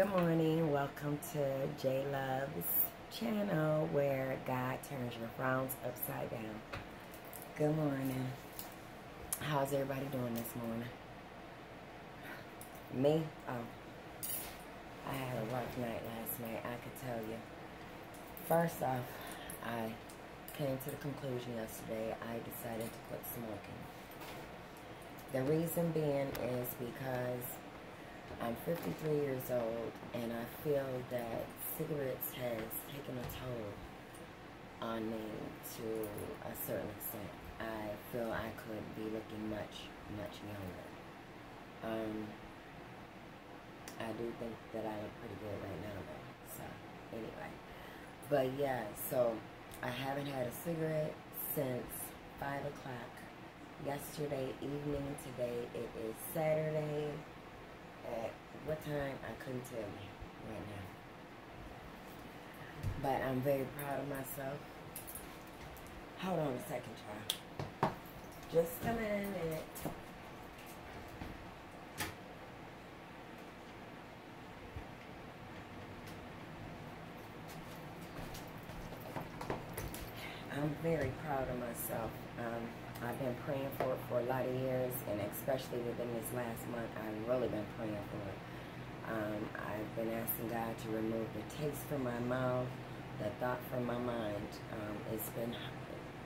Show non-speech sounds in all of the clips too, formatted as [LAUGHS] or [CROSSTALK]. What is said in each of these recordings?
Good morning. Welcome to J Love's channel where God turns your frowns upside down. Good morning. How's everybody doing this morning? Me? Oh. I had a rough night last night, I could tell you. First off, I came to the conclusion yesterday I decided to quit smoking. The reason being is because I'm 53 years old and I feel that cigarettes has taken a toll on me to a certain extent. I feel I could be looking much, much younger. Um, I do think that I look pretty good right now though. So, anyway. But yeah, so I haven't had a cigarette since 5 o'clock yesterday evening. Today it is Saturday. At what time? I couldn't tell you right now. But I'm very proud of myself. Hold on a second, child. Just a minute. I'm very proud of myself. Um, I've been praying for it for a lot of years, and especially within this last month, I've really been praying for it. Um, I've been asking God to remove the taste from my mouth, the thought from my mind. Um, it's been,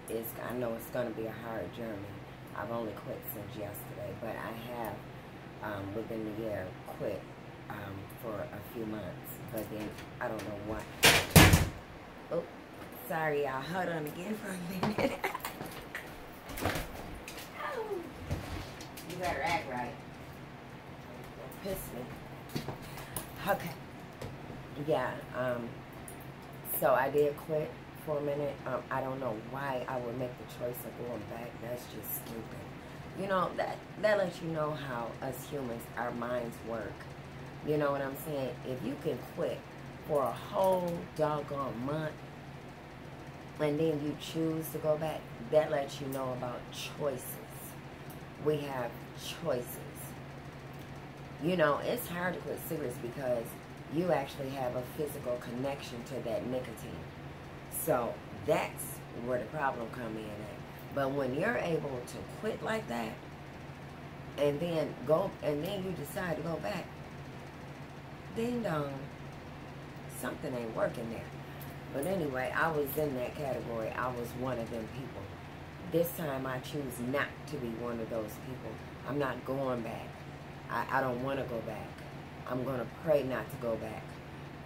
it's, I know it's going to be a hard journey. I've only quit since yesterday, but I have, um, within the year, quit um, for a few months. But then, I don't know what. Oh. Sorry, y'all. On again for a minute. [LAUGHS] you better act right. Piss me. Okay. Yeah, um, so I did quit for a minute. Um, I don't know why I would make the choice of going back. That's just stupid. You know, that, that lets you know how us humans, our minds work. You know what I'm saying? If you can quit for a whole doggone month, and then you choose to go back, that lets you know about choices. We have choices. You know, it's hard to quit cigarettes because you actually have a physical connection to that nicotine. So that's where the problem comes in at. But when you're able to quit like that, and then go, and then you decide to go back, ding dong, something ain't working there. But anyway, I was in that category. I was one of them people. This time I choose not to be one of those people. I'm not going back. I, I don't want to go back. I'm going to pray not to go back.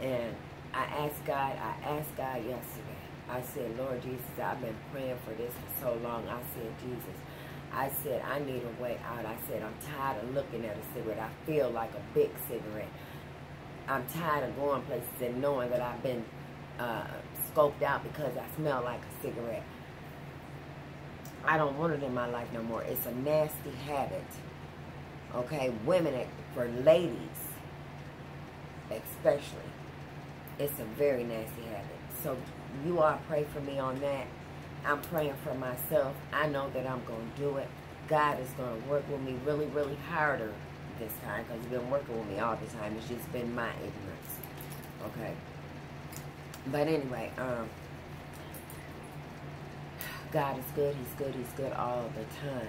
And I asked God, I asked God yesterday. I said, Lord Jesus, I've been praying for this for so long. I said, Jesus, I said, I need a way out. I said, I'm tired of looking at a cigarette. I feel like a big cigarette. I'm tired of going places and knowing that I've been uh, scoped out because I smell like a cigarette. I don't want it in my life no more. It's a nasty habit. Okay, women, for ladies, especially, it's a very nasty habit. So you all pray for me on that. I'm praying for myself. I know that I'm going to do it. God is going to work with me really, really harder this time because he's been working with me all the time. It's just been my ignorance. Okay. But anyway, um, God is good. He's good. He's good all the time.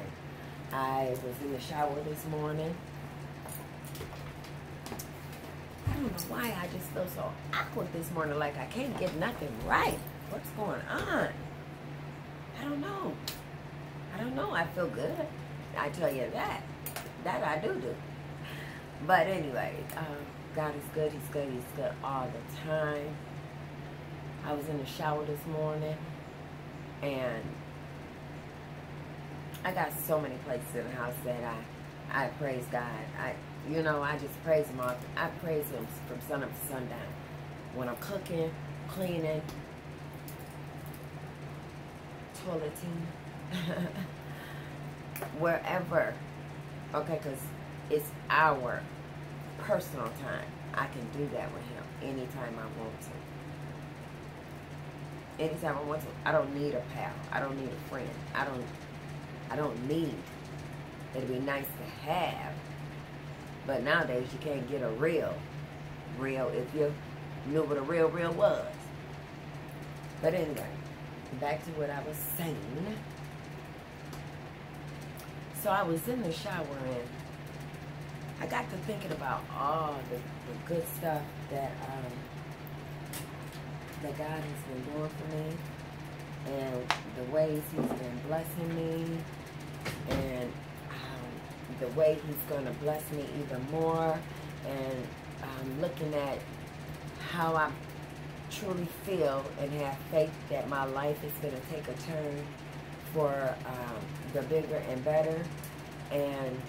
I was in the shower this morning. I don't know why I just feel so awkward this morning. Like I can't get nothing right. What's going on? I don't know. I don't know. I feel good. I tell you that. That I do do. But anyway, um, God is good. He's good. He's good all the time. I was in the shower this morning and I got so many places in the house that I I praise God. I you know, I just praise him all I praise him from sun up to sundown. When I'm cooking, cleaning, toileting, [LAUGHS] wherever. Okay, because it's our personal time. I can do that with him anytime I want to anytime I want to. I don't need a pal. I don't need a friend. I don't I don't need. It'd be nice to have. But nowadays you can't get a real real if you knew what a real real was. But anyway, back to what I was saying. So I was in the shower and I got to thinking about all the, the good stuff that um, that God has been doing for me and the ways He's been blessing me and um, the way He's going to bless me even more and um, looking at how I truly feel and have faith that my life is going to take a turn for um, the bigger and better and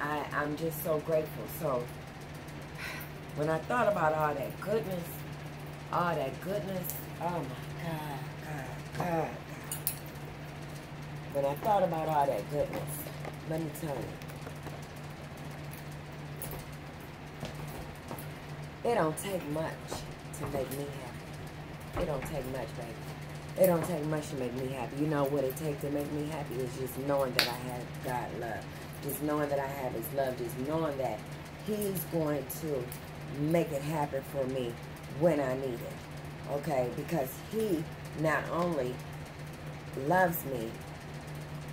I, I'm just so grateful. So when I thought about all that goodness, all that goodness, oh my God, God, God, God. When I thought about all that goodness, let me tell you. It don't take much to make me happy. It don't take much, baby. It don't take much to make me happy. You know what it takes to make me happy is just knowing that I have God love. Just knowing that I have his love. Just knowing that he's going to make it happen for me when I need it. Okay? Because he not only loves me,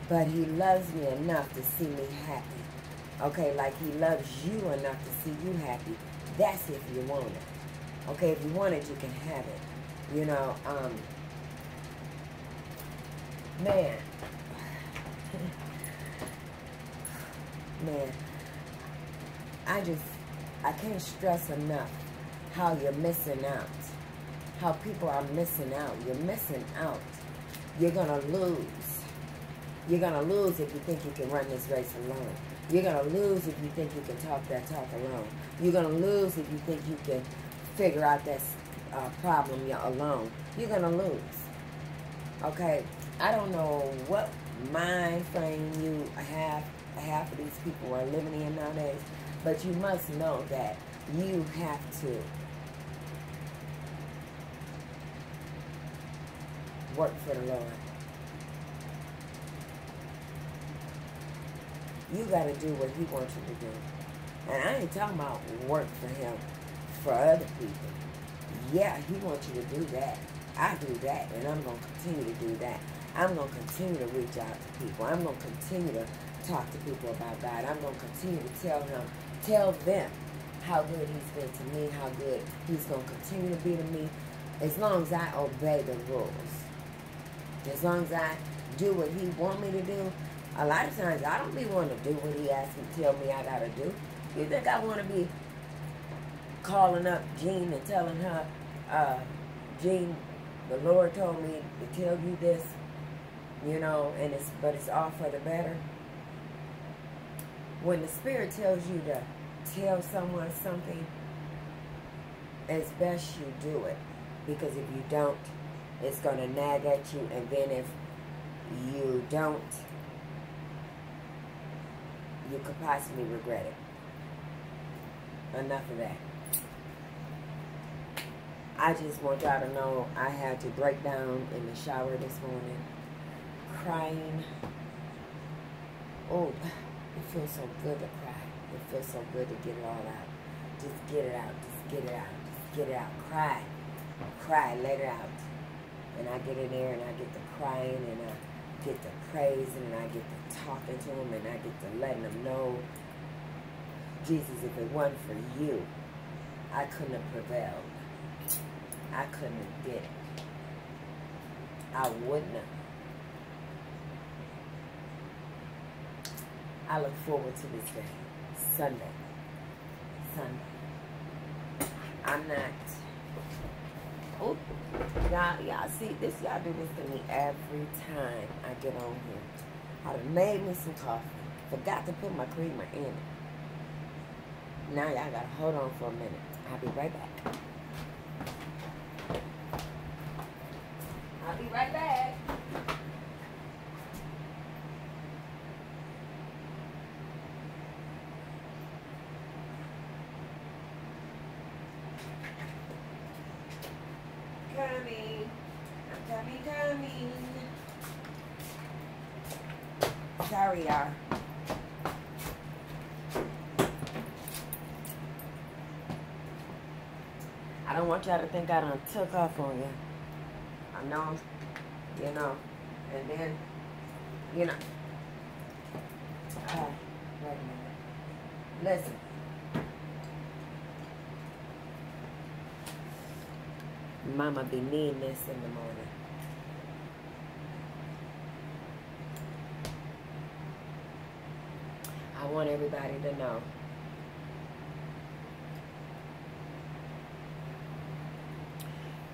but he loves me enough to see me happy. Okay? Like he loves you enough to see you happy. That's if you want it. Okay? If you want it, you can have it. You know, um, man. [LAUGHS] man, I just, I can't stress enough how you're missing out. How people are missing out. You're missing out. You're going to lose. You're going to lose if you think you can run this race alone. You're going to lose if you think you can talk that talk alone. You're going to lose if you think you can figure out that uh, problem alone. You're going to lose. Okay? I don't know what mind frame you have half of these people are living in nowadays. But you must know that you have to work for the Lord. You got to do what he wants you to do. And I ain't talking about work for him for other people. Yeah, he wants you to do that. I do that, and I'm going to continue to do that. I'm going to continue to reach out to people. I'm going to continue to talk to people about God. I'm going to continue to tell him, tell them how good he's been to me, how good he's going to continue to be to me, as long as I obey the rules. As long as I do what he want me to do. A lot of times I don't be wanting to do what he asks me, tell me I got to do. You think I want to be calling up Jean and telling her, uh, Jean, the Lord told me to tell you this, you know, and it's but it's all for the better when the Spirit tells you to tell someone something, it's best you do it. Because if you don't, it's to nag at you. And then if you don't, you could possibly regret it. Enough of that. I just want y'all to know I had to break down in the shower this morning, crying. Oh, it feels so good to cry. It feels so good to get it all out. Just get it out. Just get it out. Just get it out. Cry. Cry. Let it out. And I get in there and I get to crying and I get to praising and I get to talking to them and I get to letting them know, Jesus, if it wasn't for you, I couldn't have prevailed. I couldn't have did it. I wouldn't have. I look forward to this day. Sunday. Sunday. I'm not. Oh, y'all, y'all see this. Y'all do this to me every time I get on here. I done made me some coffee. Forgot to put my creamer in it. Now y'all gotta hold on for a minute. I'll be right back. I'll be right back. I don't want y'all to think I done took off on you. I know, you know, and then, you know. Uh, wait a minute. Listen. Mama be needing this in the morning. I want everybody to know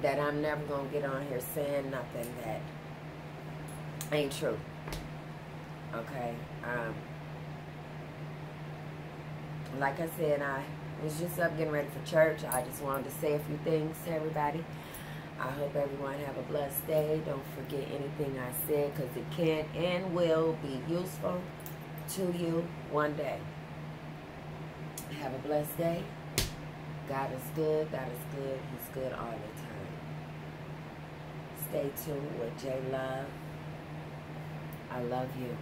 that I'm never going to get on here saying nothing that ain't true. Okay? Um, like I said, I was just up getting ready for church. I just wanted to say a few things to everybody. I hope everyone have a blessed day. Don't forget anything I said because it can and will be useful to you one day. Have a blessed day. God is good. God is good. He's good all the time. Stay tuned with J Love. I love you.